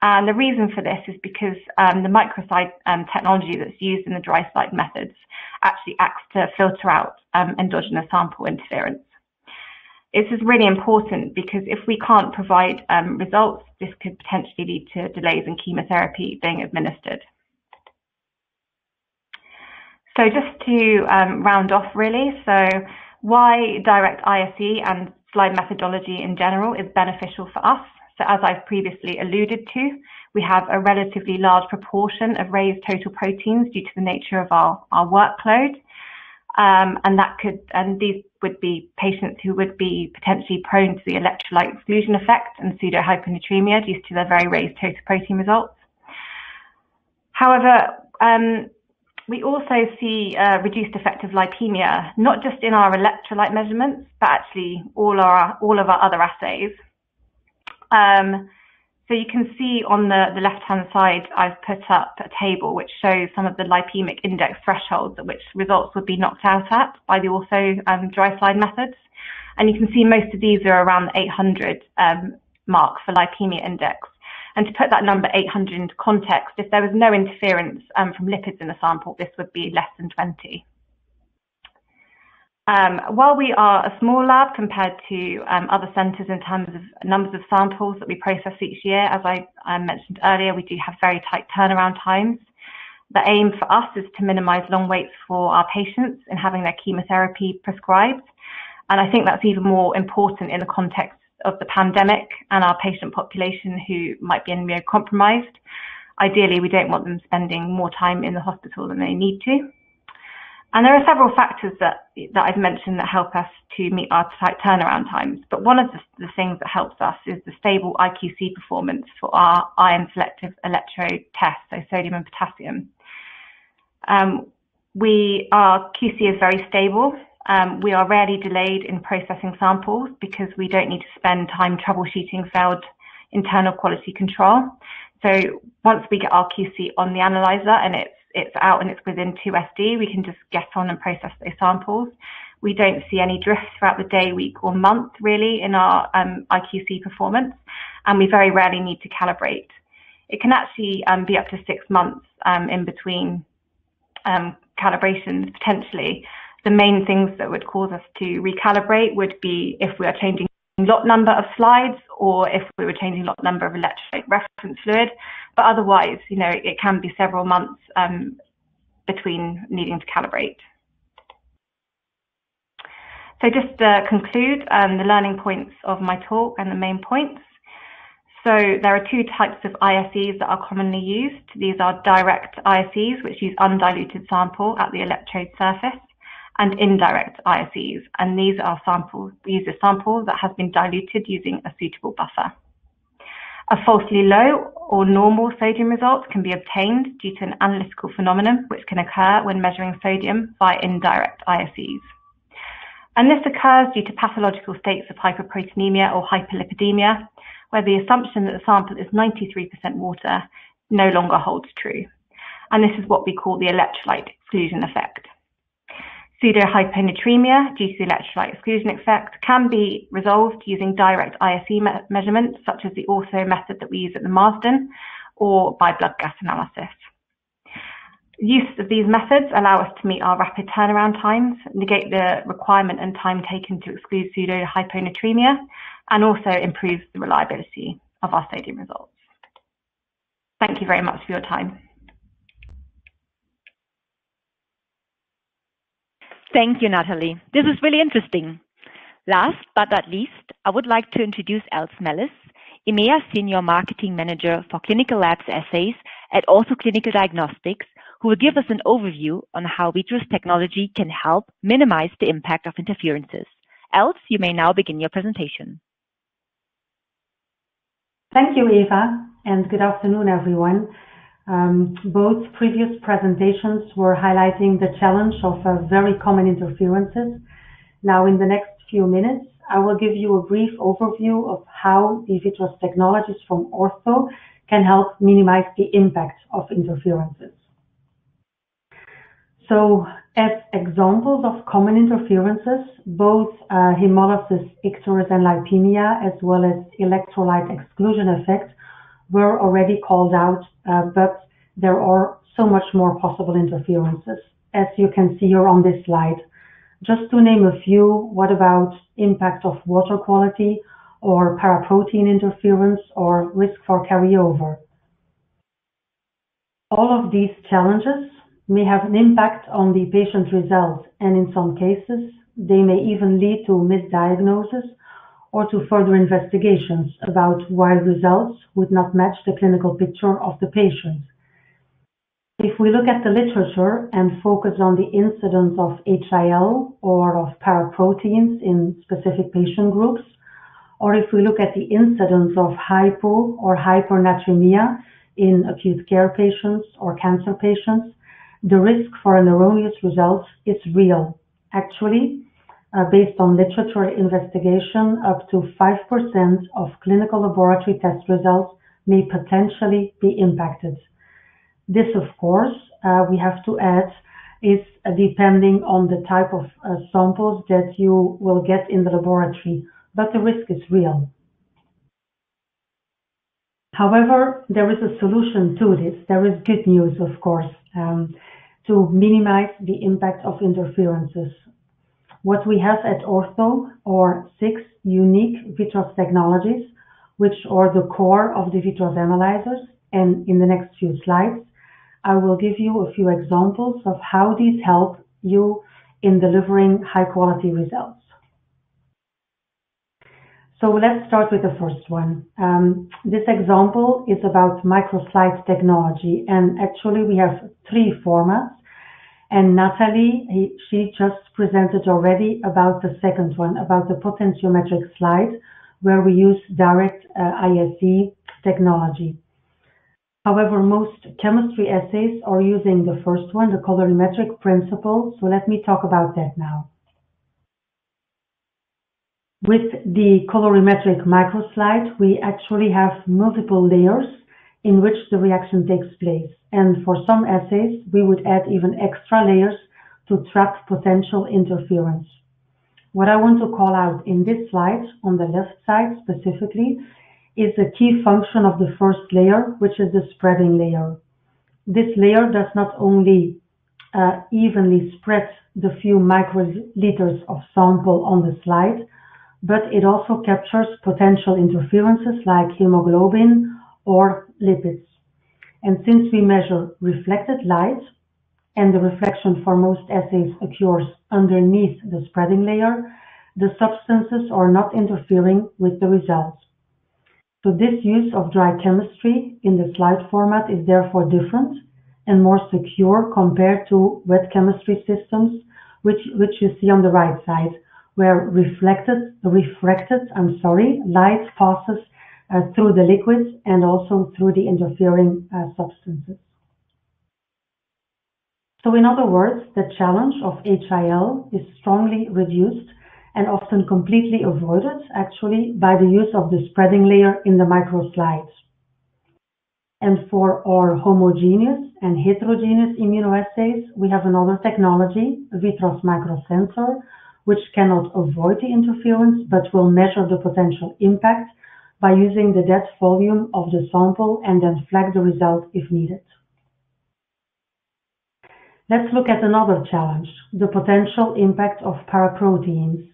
And the reason for this is because um, the microslide um, technology that's used in the dry slide methods actually acts to filter out um, endogenous sample interference. This is really important because if we can't provide um, results, this could potentially lead to delays in chemotherapy being administered. So just to um, round off really, so why direct ISE and slide methodology in general is beneficial for us. So as I've previously alluded to, we have a relatively large proportion of raised total proteins due to the nature of our, our workload. Um, and that could, and these would be patients who would be potentially prone to the electrolyte exclusion effect and pseudohyponatremia due to their very raised total protein results. However, um, we also see a reduced effect of lipemia, not just in our electrolyte measurements, but actually all our all of our other assays. Um, so you can see on the, the left-hand side, I've put up a table which shows some of the lipemic index thresholds at which results would be knocked out at by the ortho um, dry slide methods. And you can see most of these are around the 800 um, mark for lipemia index. And to put that number 800 into context, if there was no interference um, from lipids in the sample, this would be less than 20. Um, while we are a small lab compared to um, other centres in terms of numbers of samples that we process each year, as I, I, mentioned earlier, we do have very tight turnaround times. The aim for us is to minimise long waits for our patients in having their chemotherapy prescribed. And I think that's even more important in the context of the pandemic and our patient population who might be immunocompromised. Ideally, we don't want them spending more time in the hospital than they need to. And there are several factors that, that I've mentioned that help us to meet our turnaround times. But one of the, the things that helps us is the stable IQC performance for our ion selective electrode test, so sodium and potassium. Um, we, our QC is very stable. Um, we are rarely delayed in processing samples because we don't need to spend time troubleshooting failed internal quality control. So once we get our QC on the analyzer and it's it's out and it's within 2SD, we can just get on and process those samples. We don't see any drifts throughout the day, week, or month really in our um, IQC performance, and we very rarely need to calibrate. It can actually um, be up to six months um, in between um, calibrations potentially. The main things that would cause us to recalibrate would be if we are changing lot number of slides or if we were changing lot number of electrolyte reference fluid. But otherwise, you know, it can be several months um, between needing to calibrate. So just to conclude um, the learning points of my talk and the main points. So there are two types of ISEs that are commonly used. These are direct ISEs, which use undiluted sample at the electrode surface and indirect ISEs, and these are samples, we use a sample that has been diluted using a suitable buffer. A falsely low or normal sodium result can be obtained due to an analytical phenomenon which can occur when measuring sodium by indirect ISEs. And this occurs due to pathological states of hyperproteinemia or hyperlipidemia, where the assumption that the sample is 93% water no longer holds true. And this is what we call the electrolyte exclusion effect. Pseudohyponatremia due to the electrolyte exclusion effect can be resolved using direct ISE me measurements, such as the ortho method that we use at the Marsden, or by blood gas analysis. Use of these methods allow us to meet our rapid turnaround times, negate the requirement and time taken to exclude pseudohyponatremia, and also improve the reliability of our sodium results. Thank you very much for your time. Thank you, Natalie. This is really interesting. Last but not least, I would like to introduce Els Melis, EMEA Senior Marketing Manager for Clinical Labs Assays at Ortho Clinical Diagnostics, who will give us an overview on how Vitros technology can help minimize the impact of interferences. Els, you may now begin your presentation. Thank you, Eva, and good afternoon, everyone. Um, both previous presentations were highlighting the challenge of uh, very common interferences. Now, in the next few minutes, I will give you a brief overview of how the Vitros technologies from Ortho can help minimize the impact of interferences. So, as examples of common interferences, both uh, hemolysis, icterus, and lipemia, as well as electrolyte exclusion effect, were already called out, uh, but there are so much more possible interferences, as you can see here on this slide. Just to name a few, what about impact of water quality or paraprotein interference or risk for carryover? All of these challenges may have an impact on the patient results, and in some cases, they may even lead to misdiagnosis or to further investigations about why results would not match the clinical picture of the patient. If we look at the literature and focus on the incidence of HIL or of paraproteins in specific patient groups, or if we look at the incidence of hypo or hypernatremia in acute care patients or cancer patients, the risk for an erroneous result is real. Actually, based on literature investigation, up to 5% of clinical laboratory test results may potentially be impacted. This, of course, uh, we have to add, is uh, depending on the type of uh, samples that you will get in the laboratory, but the risk is real. However, there is a solution to this. There is good news, of course, um, to minimize the impact of interferences. What we have at Ortho are six unique VITROS technologies, which are the core of the VITROS analyzers. And in the next few slides, I will give you a few examples of how these help you in delivering high quality results. So let's start with the first one. Um, this example is about microslide technology, and actually we have three formats. And Natalie, he, she just presented already about the second one, about the potentiometric slide, where we use direct uh, ISE technology. However, most chemistry assays are using the first one, the colorimetric principle, so let me talk about that now. With the colorimetric microslide, we actually have multiple layers in which the reaction takes place. And for some assays, we would add even extra layers to trap potential interference. What I want to call out in this slide, on the left side specifically, is the key function of the first layer, which is the spreading layer. This layer does not only uh, evenly spread the few microliters of sample on the slide, but it also captures potential interferences like hemoglobin or lipids. And since we measure reflected light, and the reflection for most assays occurs underneath the spreading layer, the substances are not interfering with the results. So this use of dry chemistry in the slide format is therefore different and more secure compared to wet chemistry systems, which, which you see on the right side, where reflected, refracted, I'm sorry, light passes through the liquids and also through the interfering uh, substances. So in other words, the challenge of HIL is strongly reduced and often completely avoided actually by the use of the spreading layer in the microslides. And for our homogeneous and heterogeneous immunoassays, we have another technology, VITROS microsensor, which cannot avoid the interference but will measure the potential impact by using the dead volume of the sample and then flag the result if needed. Let's look at another challenge, the potential impact of paraproteins.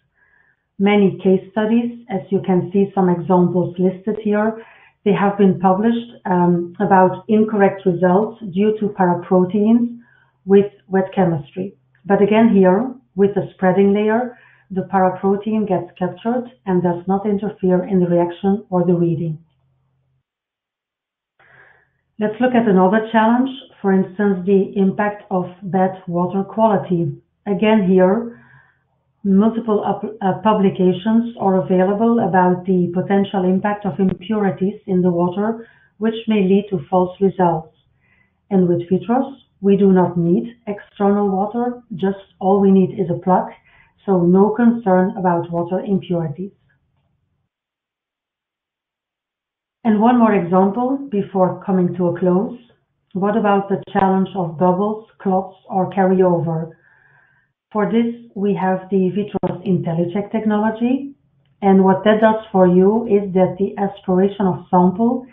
Many case studies, as you can see some examples listed here, they have been published um, about incorrect results due to paraproteins with wet chemistry. But again here, with the spreading layer, the paraprotein gets captured and does not interfere in the reaction or the reading. Let's look at another challenge, for instance, the impact of bad water quality. Again here, multiple uh, publications are available about the potential impact of impurities in the water, which may lead to false results. And with VITROS, we do not need external water, just all we need is a plug, so no concern about water impurities. And one more example before coming to a close. What about the challenge of bubbles, clots, or carryover? For this, we have the VITROS IntelliCheck technology. And what that does for you is that the aspiration of sample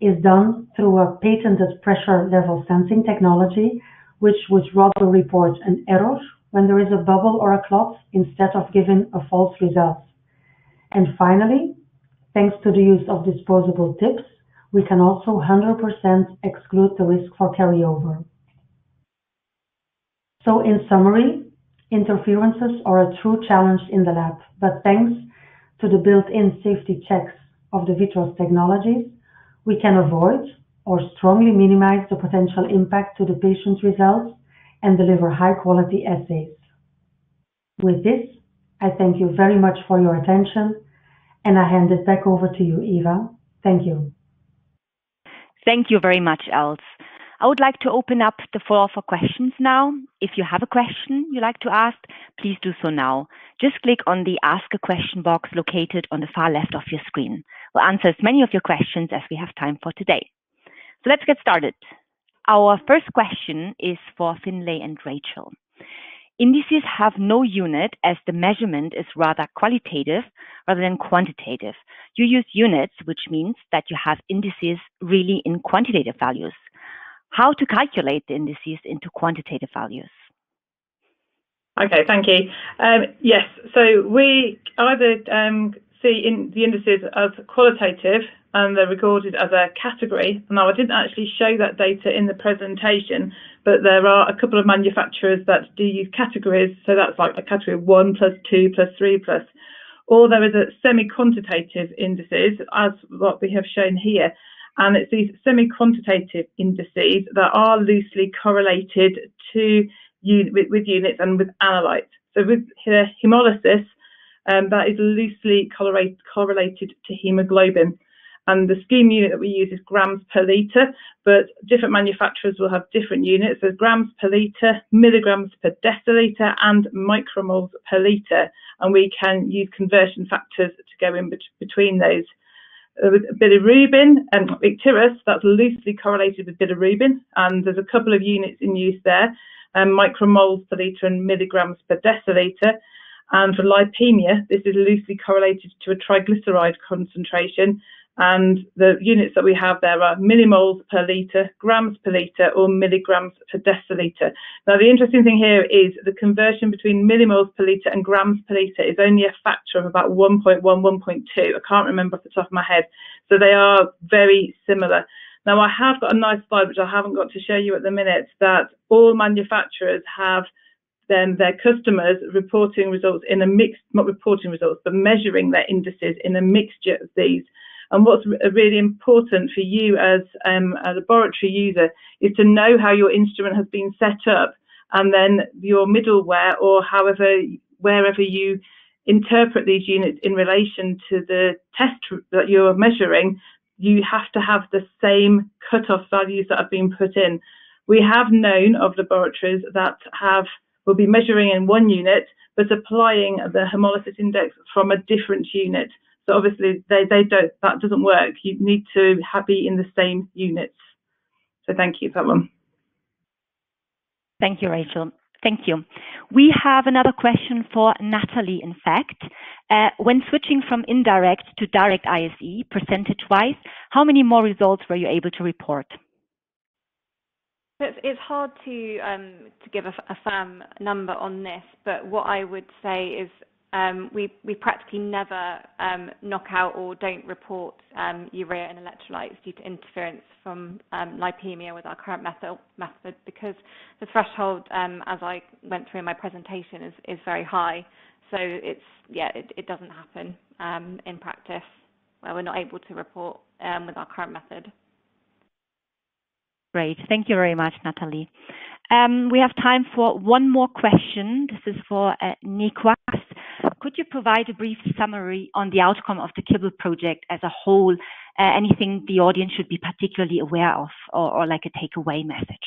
is done through a patented pressure level sensing technology, which would rather report an error when there is a bubble or a clot instead of giving a false result. And finally, thanks to the use of disposable tips, we can also 100% exclude the risk for carryover. So in summary, interferences are a true challenge in the lab, but thanks to the built-in safety checks of the VITROS technologies, we can avoid or strongly minimize the potential impact to the patient's results and deliver high-quality assays. With this, I thank you very much for your attention, and I hand it back over to you, Eva. Thank you. Thank you very much, Els. I would like to open up the floor for questions now. If you have a question you'd like to ask, please do so now. Just click on the Ask a Question box located on the far left of your screen. We'll answer as many of your questions as we have time for today. So let's get started. Our first question is for Finlay and Rachel. Indices have no unit as the measurement is rather qualitative rather than quantitative. You use units, which means that you have indices really in quantitative values. How to calculate the indices into quantitative values? Okay, thank you. Um, yes, so we either um, see in the indices as qualitative and they're recorded as a category. Now, I didn't actually show that data in the presentation, but there are a couple of manufacturers that do use categories. So that's like a category one plus two plus three plus, or there is a semi-quantitative indices as what we have shown here. And it's these semi-quantitative indices that are loosely correlated to with, with units and with analytes. So with hemolysis, um, that is loosely correlate, correlated to hemoglobin. And the scheme unit that we use is grams per litre, but different manufacturers will have different units. There's grams per litre, milligrams per decilitre, and micromoles per litre. And we can use conversion factors to go in bet between those uh, with bilirubin and Icterus, that's loosely correlated with bilirubin, and there's a couple of units in use there, um, micromoles per litre and milligrams per decilitre. And for lipemia, this is loosely correlated to a triglyceride concentration, and the units that we have there are millimoles per litre, grams per litre, or milligrams per decilitre. Now, the interesting thing here is the conversion between millimoles per litre and grams per litre is only a factor of about 1.1, 1.2. I can't remember off the top of my head. So they are very similar. Now, I have got a nice slide, which I haven't got to show you at the minute, that all manufacturers have then their customers reporting results in a mixed, not reporting results, but measuring their indices in a mixture of these. And what's really important for you as um, a laboratory user is to know how your instrument has been set up and then your middleware or however, wherever you interpret these units in relation to the test that you're measuring, you have to have the same cutoff values that have been put in. We have known of laboratories that have will be measuring in one unit but applying the hemolysis index from a different unit. So obviously they, they don't, that doesn't work. You need to be in the same units. So thank you for that one. Thank you, Rachel. Thank you. We have another question for Natalie, in fact. Uh, when switching from indirect to direct ISE, percentage-wise, how many more results were you able to report? It's, it's hard to um, to give a, a, firm number on this, but what I would say is um, we we practically never um, knock out or don't report um, urea and electrolytes due to interference from um, lipemia with our current method method because the threshold, um, as I went through in my presentation, is is very high. So it's yeah, it, it doesn't happen in practice where we're not able to report with our current method. Great. Thank you very much, Natalie. Um, we have time for one more question. This is for uh, NEQAS. Could you provide a brief summary on the outcome of the Kibble project as a whole? Uh, anything the audience should be particularly aware of or, or like a takeaway message?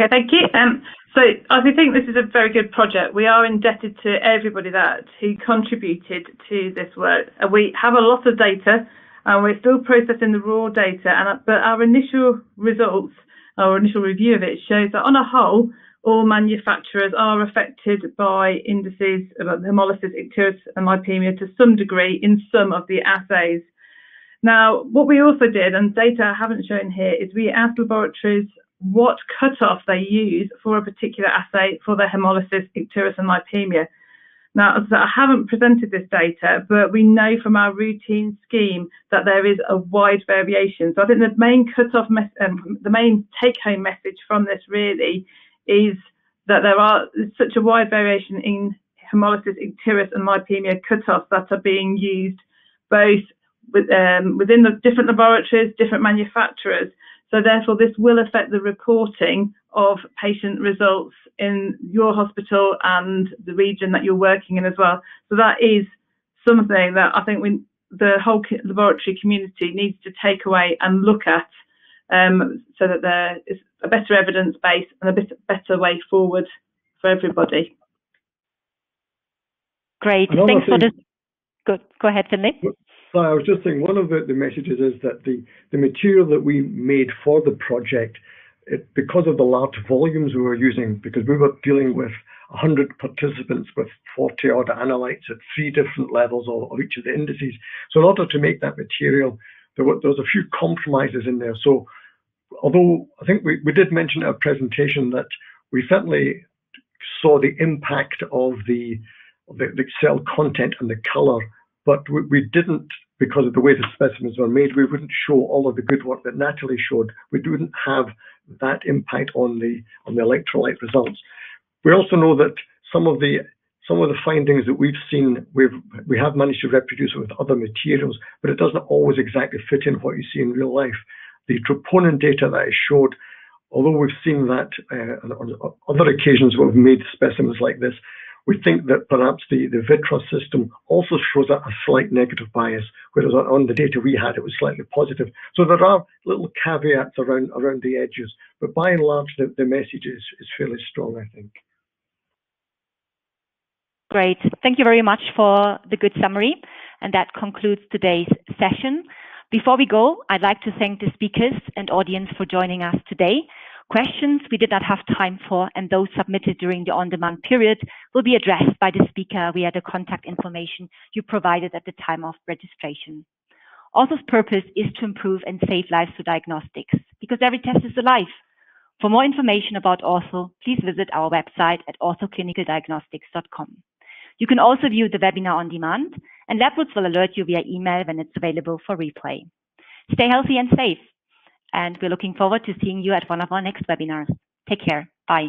Yeah, thank you. Um, so I think this is a very good project. We are indebted to everybody that who contributed to this work. Uh, we have a lot of data and we're still processing the raw data. And but our initial results, our initial review of it shows that on a whole, all manufacturers are affected by indices about hemolysis, icterus, and lipemia to some degree in some of the assays. Now, what we also did, and data I haven't shown here, is we asked laboratories what cutoff they use for a particular assay for their hemolysis, icterus, and lipemia. Now, I haven't presented this data, but we know from our routine scheme that there is a wide variation. So I think the main cutoff, um, the main take-home message from this really is that there are such a wide variation in hemolysis icterus and lipemia cutoffs that are being used both with, um, within the different laboratories, different manufacturers. So therefore, this will affect the reporting of patient results in your hospital and the region that you're working in as well. So that is something that I think we, the whole laboratory community needs to take away and look at um, so that there is a better evidence base and a bit better way forward for everybody. Great. Another Thanks thing, for this. Go, go ahead, Finlay. So I was just saying one of the, the messages is that the, the material that we made for the project, it, because of the large volumes we were using, because we were dealing with 100 participants with 40 odd analytes at three different levels of, of each of the indices. So in order to make that material, there, were, there was a few compromises in there. So although I think we, we did mention in our presentation that we certainly saw the impact of the, the, the cell content and the color but we, we didn't, because of the way the specimens were made, we wouldn't show all of the good work that Natalie showed. We wouldn't have that impact on the on the electrolyte results. We also know that some of the some of the findings that we've seen, we've we have managed to reproduce with other materials, but it doesn't always exactly fit in what you see in real life. The troponin data that I showed, although we've seen that uh, on other occasions we've made specimens like this, we think that perhaps the, the VITROS system also shows a, a slight negative bias, whereas on, on, the data we had, it was slightly positive. So there are little caveats around, around the edges, but by and large, the, the message is, is fairly strong, I think. Great. Thank you very much for the good summary. And that concludes today's session. Before we go, I'd like to thank the speakers and audience for joining us today. Questions we did not have time for and those submitted during the on-demand period will be addressed by the speaker via the contact information you provided at the time of registration. Ortho's purpose is to improve and save lives through diagnostics because every test is a life. For more information about Ortho, please visit our website at orthoclinicaldiagnostics.com. You can also view the webinar on demand and LabRoots will alert you via email when it's available for replay. Stay healthy and safe and we're looking forward to seeing you at one of our next webinars. Take care. Bye.